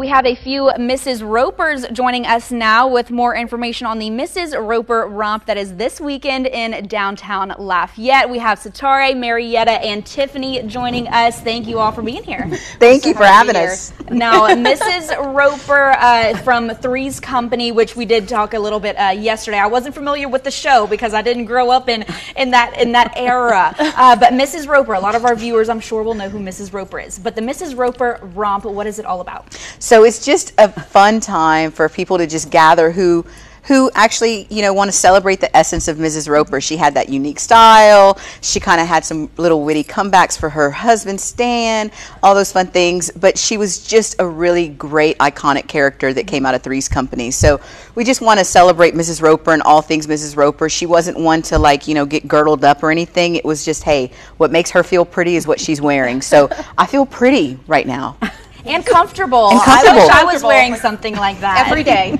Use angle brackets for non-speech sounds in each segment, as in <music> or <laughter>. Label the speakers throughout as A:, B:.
A: We have a few Mrs. Ropers joining us now with more information on the Mrs. Roper romp that is this weekend in downtown Lafayette. We have Satare, Marietta, and Tiffany joining us. Thank you all for being here.
B: Thank you for having us. <laughs>
A: Now, Mrs. Roper uh, from Three's Company, which we did talk a little bit uh, yesterday. I wasn't familiar with the show because I didn't grow up in in that in that era. Uh, but Mrs. Roper, a lot of our viewers, I'm sure, will know who Mrs. Roper is. But the Mrs. Roper romp, what is it all about?
B: So it's just a fun time for people to just gather who who actually, you know, want to celebrate the essence of Mrs. Roper. She had that unique style. She kind of had some little witty comebacks for her husband Stan, all those fun things. But she was just a really great, iconic character that came out of Three's Company. So we just want to celebrate Mrs. Roper and all things Mrs. Roper. She wasn't one to like, you know, get girdled up or anything. It was just, hey, what makes her feel pretty is what she's wearing. So I feel pretty right now. <laughs>
A: and comfortable.
B: And comfortable.
A: I wish I was wearing something like that
C: every day.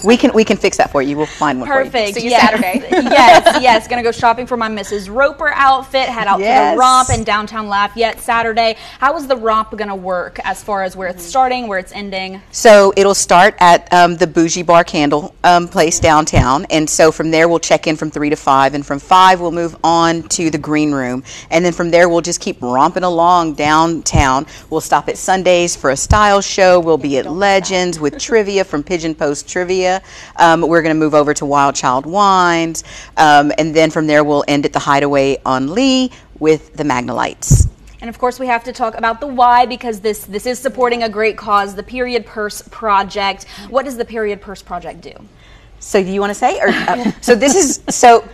C: <laughs>
B: we can we can fix that for you. We'll find one.
A: Perfect.
B: For
C: you. So yes. Saturday. <laughs>
A: yes, yes. Gonna go shopping for my Mrs. Roper outfit. Head out yes. to the romp in downtown Lafayette Saturday. How is the romp gonna work as far as where it's starting, where it's ending?
B: So it'll start at um, the Bougie Bar Candle um, place downtown, and so from there we'll check in from three to five, and from five we'll move on to the green room, and then from there we'll just keep romping along downtown. We'll stop at Sundays for a style show. We'll be at Legends with trivia from Pigeon Post Trivia. Um, we're going to move over to Wild Child Wines. Um, and then from there, we'll end at the Hideaway on Lee with the Magnolites.
A: And of course, we have to talk about the why because this this is supporting a great cause, the Period Purse Project. What does the Period Purse Project do?
B: So, do you want to say? Or, uh, so this is so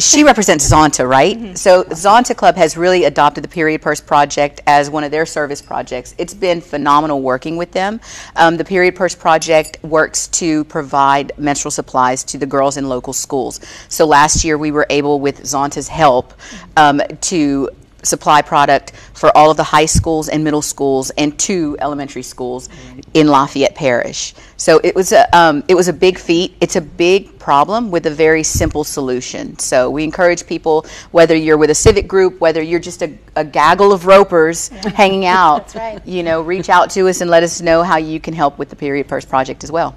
B: she represents Zonta, right? Mm-hmm. So Zonta Club has really adopted the Period Purse Project as one of their service projects. It's been phenomenal working with them. Um, the Period Purse Project works to provide menstrual supplies to the girls in local schools. So last year we were able, with Zonta's help, um, to supply product for all of the high schools and middle schools and two elementary schools in Lafayette Parish. So it was a um, it was a big feat. It's a big problem with a very simple solution. So we encourage people, whether you're with a civic group, whether you're just a, a gaggle of ropers <laughs> hanging out, right. you know, reach out to us and let us know how you can help with the Period Purse Project as well.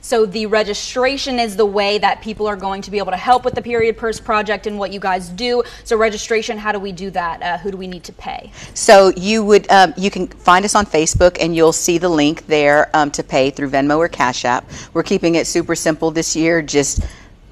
A: So the registration is the way that people are going to be able to help with the Period Purse Project and what you guys do. So registration, how do we do that? Uh, who do we need to pay?
B: So you would um, you can find us on Facebook and you'll see the link there um, to pay through Venmo or Cash App. We're keeping it super simple this year. Just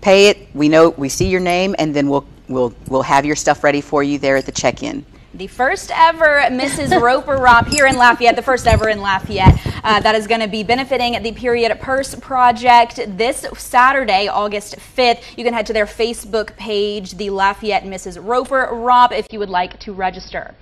B: pay it. We know we see your name and then we'll we'll we'll have your stuff ready for you there at the check-in
A: the first ever Mrs. <laughs> Roper Romp here in Lafayette, the first ever in Lafayette, uh, that is going to be benefiting the Period Purse Project this Saturday, August 5th. You can head to their Facebook page, the Lafayette Mrs. Roper Romp, if you would like to register.